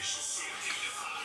Official safety device.